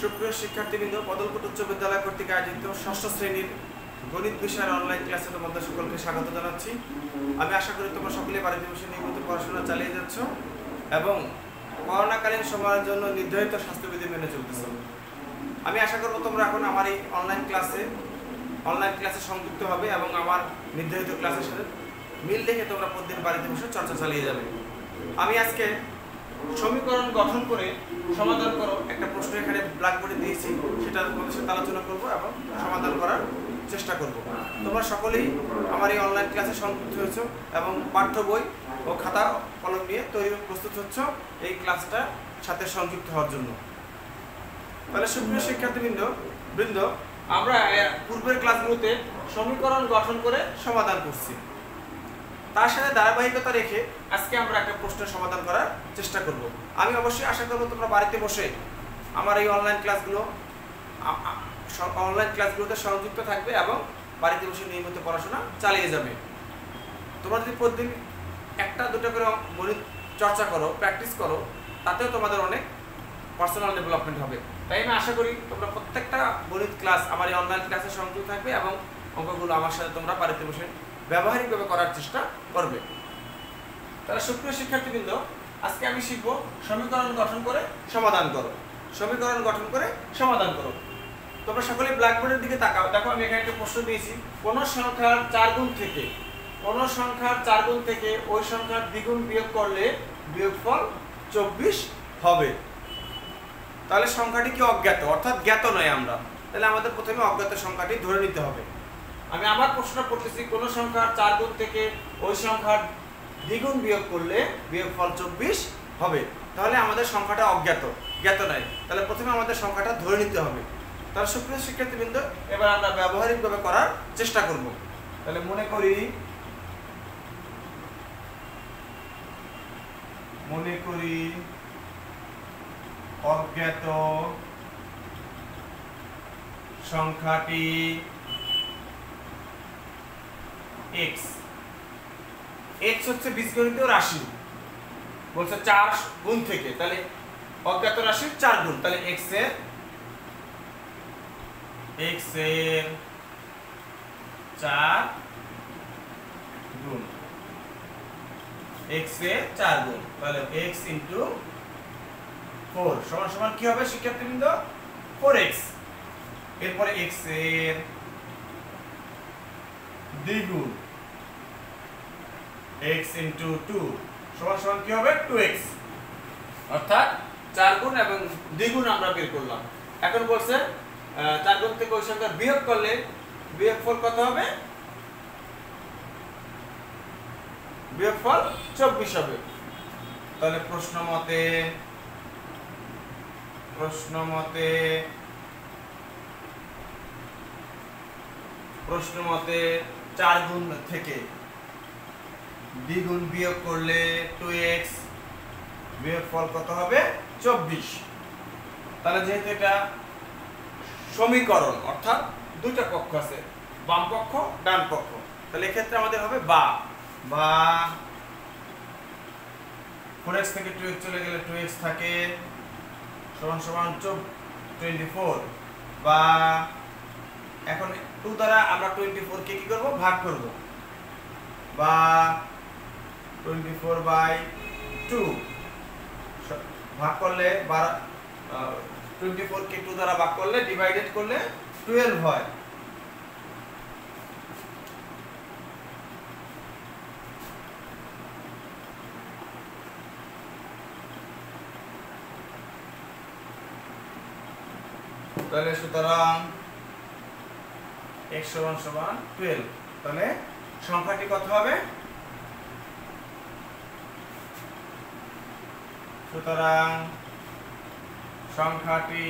সুপ্রিয় শিক্ষার্থীবৃন্দ বদলপুর উচ্চ বিদ্যালয় কর্তৃক আয়োজিত ষষ্ঠ শ্রেণির গণিত বিষয়ের অনলাইন ক্লাসে তোমাদের সকলকে স্বাগত জানাচ্ছি। আমি আশা করি তোমরা সকলে বাড়িতে বসে নিয়মিত পড়াশোনা চালিয়ে যাচ্ছ এবং করোনাকালীন সময়ের জন্য নির্ধারিত স্বাস্থ্যবিধি মেনে চলতেছ। আমি আশা করব তোমরা এখন আমার এই অনলাইন ক্লাসে অনলাইন ক্লাসে সংযুক্ত হবে এবং আমার নির্ধারিত ক্লাসের সাথে মিল দেখে তোমরা প্রতিদিন বাড়িতে বসে চর্চা চালিয়ে যাবে। আমি আজকে সমীকরণ গঠন করে সমাধান করো একটা প্রশ্ন এখানে ব্ল্যাকবোর্ডে দিয়েছি, সেটা তোমাদের সাথে আলোচনা করব এবং সমাধান করার চেষ্টা করব। তোমরা সকলেই আমার এই অনলাইন ক্লাসে সংযুক্ত হয়েছো এবং পাঠ্য বই ও খাতা কলম নিয়ে তৈরি প্রস্তুত হচ্ছ এই ক্লাসটা সাথে সংযুক্ত হওয়ার জন্য। তাহলে সুপ্রিয় শিক্ষার্থীবৃন্দ, বৃন্দ, আমরা পূর্বের ক্লাসগুলোতে সমীকরণ গঠন করে সমাধান করছি। তার সাথে ধারাবাহিকতা রেখে আজকে আমরা একটা প্রশ্নের সমাধান করার চেষ্টা করব। আমি অবশ্যই আশা করব তোমরা বাড়িতে বসে আমার এই অনলাইন ক্লাসগুলো অনলাইন ক্লাসগুলোতে সংযুক্ত থাকবে এবং বাড়িতে বসে নিয়মিত পড়াশোনা চালিয়ে যাবে। তোমরা যদি প্রতিদিন একটা, দুটো করে গণিত চর্চা করো প্র্যাকটিস করো, তাতেও তোমাদের অনেক পার্সোনাল ডেভেলপমেন্ট হবে। তাই আমি আশা করি তোমরা প্রত্যেকটা গণিত ক্লাস আমার এই অনলাইন ক্লাসে সংযুক্ত থাকবে এবং অঙ্কগুলো আমার সাথে তোমরা বাড়িতে বসে ব্যবহারিকভাবে করার চেষ্টা করবে। তাহলে সুপ্রিয় শিক্ষার্থীবৃন্দ, আজকে আমি শিখব সমীকরণ গঠন করে সমাধান করো। সমীকরণ গঠন করে সমাধান করো। তোমরা সকলে ব্ল্যাকবোর্ডের দিকে তাকাও। দেখো, আমি এখানে একটা প্রশ্ন দিয়েছি। কোন সংখ্যার চার গুণ থেকে, কোন সংখ্যার চার গুণ থেকে ওই সংখ্যার দ্বিগুণ বিয়োগ করলে বিয়োগফল চব্বিশ হবে। তাহলে সংখ্যাটি কি অজ্ঞাত? অর্থাৎ জ্ঞাত নয় আমরা। তাহলে আমাদের প্রথমে অজ্ঞাত সংখ্যাটি ধরে নিতে হবে। আমি আমার প্রশ্ন করতেছি, কোন সংখ্যার চার গুণ থেকে ওই সংখ্যার দ্বিগুণ বিয়োগ করলে বিয়োগফল চব্বিশ হবে। তাহলে আমাদের সংখ্যাটা অজ্ঞাত, জ্ঞাত নাই। তাহলে প্রথমে আমাদের সংখ্যাটা ধরে নিতে হবে। তাহলে সুপ্রিয় শিক্ষার্থীবৃন্দ, এবার আমরা ব্যবহারিকভাবে করার চেষ্টা করব। তাহলে মনে করি মনে করি অজ্ঞাত সংখ্যাটি এক্স এক্স হচ্ছে বীজগণিতীয় রাশি। বলছে চার গুণ থেকে। তাহলে অজ্ঞাত রাশির চার গুণ। তাহলে এক্সের এক্সের চার গুণ। এক্সের চার গুণ। তাহলে এক্স ইন্টু ফোর সমান সমান কি হবে শিক্ষার্থীবৃন্দ? ফোর এক্স এরপরে এক্সের দ্বিগুণ। X ইন্টু টু সমান সমান কি হবে? টু অর্থাৎ চার গুণ এবং দ্বিগুণ আমরা বের করলাম। এখন বলছে চার গুণ থেকে ওই সংখ্যা বিয়োগ করলে বিয়োগফল কত হবে? বিয়োগফল চব্বিশ হবে। তাহলে প্রশ্ন মতে প্রশ্ন মতে প্রশ্ন মতে চার গুণ থেকে দ্বিগুণ বিয়োগ করলে টু এক্স বিয়োগ ফল কত হবে? চব্বিশ। তাহলে যেহেতু এটা সমীকরণ, অর্থাৎ দুইটা পক্ষ আছে, বাম পক্ষ ডান পক্ষ তাহলে এক্ষেত্রে আমাদের হবে বা। বা ফোর এক্স থেকে টু এক্স চলে গেলে টু এক্স থাকে সমান সমান টোয়েন্টি ফোর বা এখন টু দ্বারা আমরা টোয়েন্টি ফোরকে কি করব? ভাগ করব। বা টোয়েন্টি ফোর বাই ভাগ করলে দ্বারা ভাগ করলে ডিভাইডেড করলে টুয়েলভ হয়। তাহলে সুতরাং সমান সমান 12 তাহলে সংখ্যাটি কত হবে? সুতরাং সংখ্যাটি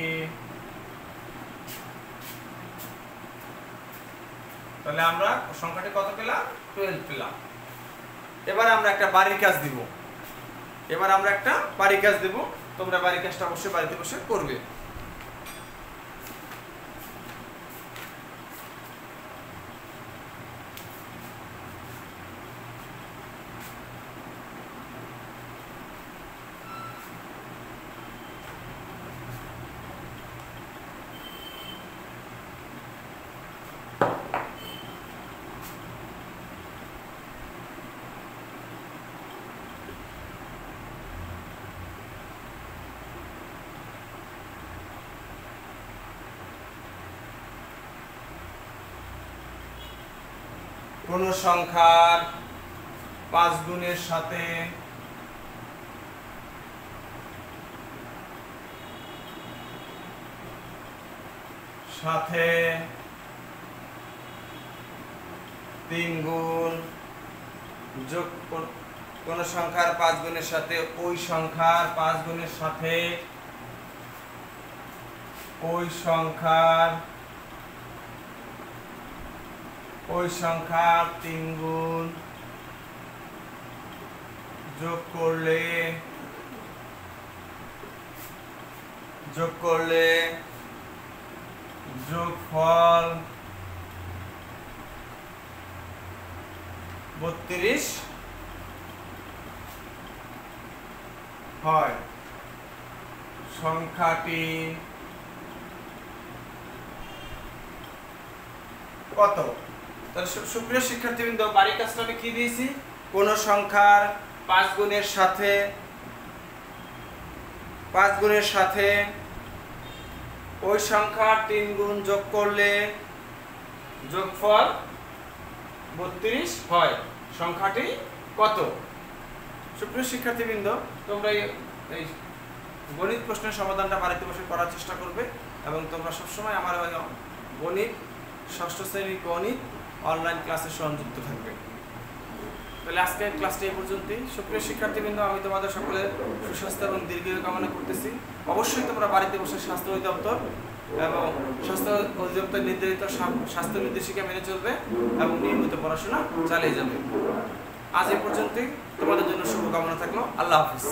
তাহলে আমরা সংখ্যাটি কত পেলাম? 12 পেলাম। এবার আমরা একটা বাড়ির কাজ দিব। এবার আমরা একটা বাড়ির কাজ দেব। তোমরা বাড়ির কাজটা অবশ্যই বাড়িতে বসে করবে। কোন সংখ্যার পাঁচ গুণের সাথে সাথে তিন গুণ যোগ কোন- সংখ্যার পাঁচ গুণের সাথে ওই সংখ্যার পাঁচ গুণের সাথে ওই সংখ্যার ওই সংখ্যার তিন গুণ যোগ করলে যোগ করলে যোগফল বত্রিশ হয়। সংখ্যাটি কত? সুপ্রিয় শিক্ষার্থীবৃন্দ বাড়ির কাজটা আমি কি দিয়েছি? কোন সংখ্যার পাঁচ গুণের সাথে, পাঁচ গুণের সাথে ওই সংখ্যার তিন গুণ যোগ করলে যোগফল বত্রিশ হয়। সংখ্যাটি কত? সুপ্রিয় শিক্ষার্থীবৃন্দ, তোমরা এই গণিত প্রশ্নের সমাধানটা বাড়িতে বসে করার চেষ্টা করবে এবং তোমরা সবসময় আমার গণিত ষষ্ঠ শ্রেণির গণিত অনলাইন ক্লাসে সংযুক্ত থাকবে। তাহলে আজকের ক্লাসটি এই পর্যন্তই। সুপ্রিয় শিক্ষার্থীবৃন্দ, আমি তোমাদের সকলে সুস্বাস্থ্য এবং দীর্ঘায়ু কামনা করতেছি। অবশ্যই তোমরা বাড়িতে বসে স্বাস্থ্য অধিদপ্তর এবং স্বাস্থ্য অধিদপ্তর নির্ধারিত স্বাস্থ্য নির্দেশিকা মেনে চলবে এবং নিয়মিত পড়াশোনা চালিয়ে যাবে। আজ এই পর্যন্তই। তোমাদের জন্য শুভকামনা থাকল। আল্লাহ হাফিজ।